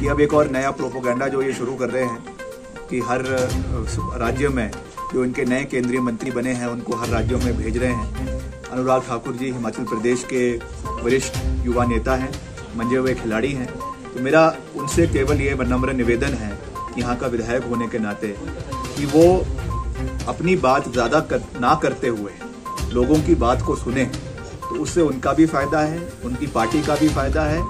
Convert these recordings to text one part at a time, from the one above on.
कि अब एक और नया प्रोपोगंडा जो ये शुरू कर रहे हैं कि हर राज्य में जो इनके नए केंद्रीय मंत्री बने हैं उनको हर राज्यों में भेज रहे हैं। अनुराग ठाकुर जी हिमाचल प्रदेश के वरिष्ठ युवा नेता हैं मंजे हुए खिलाड़ी हैं। तो मेरा उनसे केवल ये नम्र निवेदन है यहाँ का विधायक होने के नाते कि वो अपनी बात ज़्यादा कर, ना करते हुए लोगों की बात को सुने। तो उससे उनका भी फ़ायदा है उनकी पार्टी का भी फ़ायदा है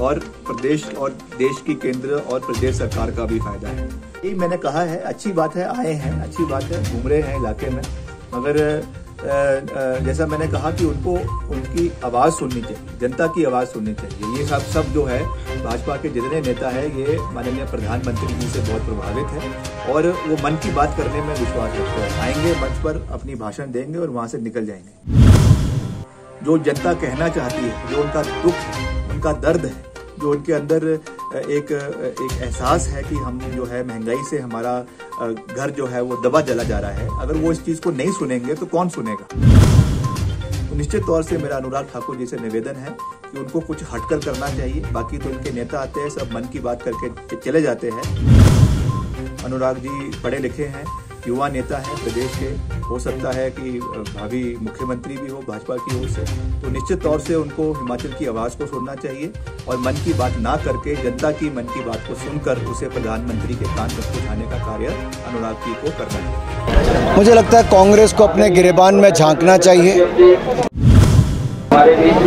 और प्रदेश और देश की केंद्र और प्रदेश सरकार का भी फ़ायदा है। यही मैंने कहा है, अच्छी बात है, आए हैं, अच्छी बात है, घूम रहे हैं इलाके में। मगर जैसा मैंने कहा कि उनको, उनकी आवाज़ सुननी चाहिए, जनता की आवाज़ सुननी चाहिए। ये सब सब जो है, भाजपा के जितने नेता है, ये माननीय प्रधानमंत्री जी से बहुत प्रभावित है। और वो मन की बात करने में विश्वास रखते हैं। आएँगे मंच पर, अपनी भाषण देंगे और वहाँ से निकल जाएँगे। जो जनता कहना चाहती है, जो उनका दुख है, उनका दर्द है जो उनके अंदर एक एक एहसास है कि हम जो है महँगाई से हमारा घर जो है वो दबा जला जा रहा है। अगर वो इस चीज़ को नहीं सुनेंगे तो कौन सुनेगा? तो निश्चित तौर से मेरा अनुराग ठाकुर जी से निवेदन है कि उनको कुछ हटकर करना चाहिए। बाकी तो इनके नेता आते हैं, सब मन की बात करके चले जाते हैं। अनुराग जी पढ़े लिखे हैं, युवा नेता है प्रदेश के। हो सकता है कि भावी मुख्यमंत्री भी हो, भाजपा की ओर से तो निश्चित तौर से उनको हिमाचल की आवाज़ को सुनना चाहिए और मन की बात ना करके, जनता की मन की बात को सुनकर उसे प्रधानमंत्री के कान तक पहुँचाने का कार्य अनुराग जी को करना चाहिए। मुझे लगता है कांग्रेस को अपने गिरेबान में झांकना चाहिए।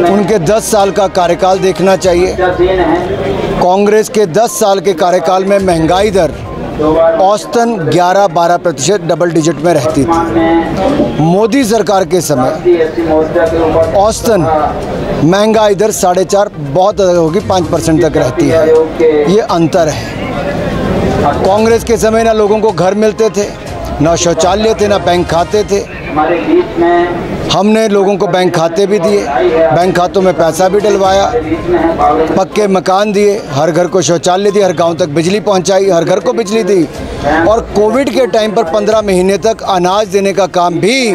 उनके 10 साल का कार्यकाल देखना चाहिए। कांग्रेस के 10 साल के कार्यकाल में महँगाई दर औसतन 11-12 प्रतिशत डबल डिजिट में रहती थी। मोदी सरकार के समय औसतन महँगा इधर साढ़े चार, बहुत अधिक होगी, पाँच परसेंट तक रहती है। ये अंतर है। कांग्रेस के समय ना लोगों को घर मिलते थे, ना शौचालय थे, ना बैंक खाते थे हमने लोगों को बैंक खाते भी दिए बैंक खातों में पैसा भी डलवाया पक्के मकान दिए हर घर को शौचालय दिए हर गाँव तक बिजली पहुंचाई हर घर को बिजली दी। और कोविड के टाइम पर पंद्रह महीने तक अनाज देने का काम भी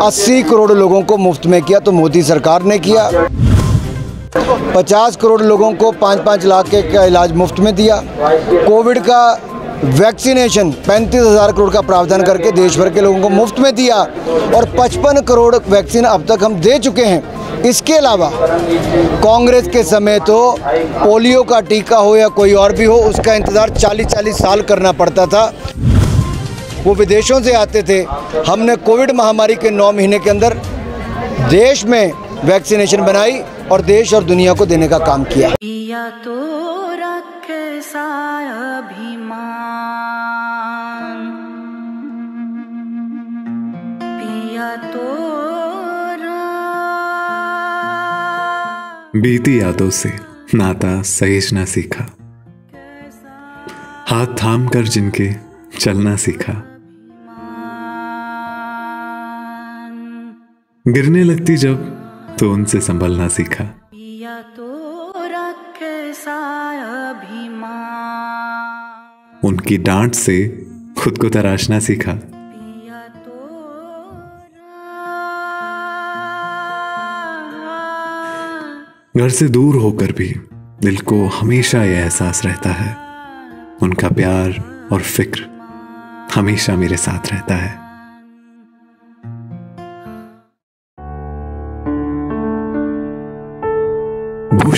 80 करोड़ लोगों को मुफ़्त में किया तो मोदी सरकार ने किया। 50 करोड़ लोगों को पाँच पाँच लाख के का इलाज मुफ़्त में दिया। कोविड का वैक्सीनेशन पैंतीस हज़ार करोड़ का प्रावधान करके देश भर के लोगों को मुफ़्त में दिया और 55 करोड़ वैक्सीन अब तक हम दे चुके हैं। इसके अलावा, कांग्रेस के समय तो पोलियो का टीका हो या कोई और भी हो, उसका इंतज़ार 40-40 साल करना पड़ता था। वो विदेशों से आते थे। हमने कोविड महामारी के नौ महीने के अंदर देश में वैक्सीनेशन बनाई और देश और दुनिया को देने का काम किया। तो बीती यादों से नाता सहेजना सीखा। हाथ थाम कर जिनके चलना सीखा। गिरने लगती जब तो उनसे संभलना सीखा। उनकी डांट से खुद को तराशना सीखा। घर से दूर होकर भी दिल को हमेशा यह एहसास रहता है। उनका प्यार और फ़िक्र हमेशा मेरे साथ रहता है।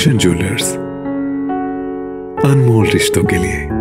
भूषण ज्वेलर्स अनमोल रिश्तों के लिए।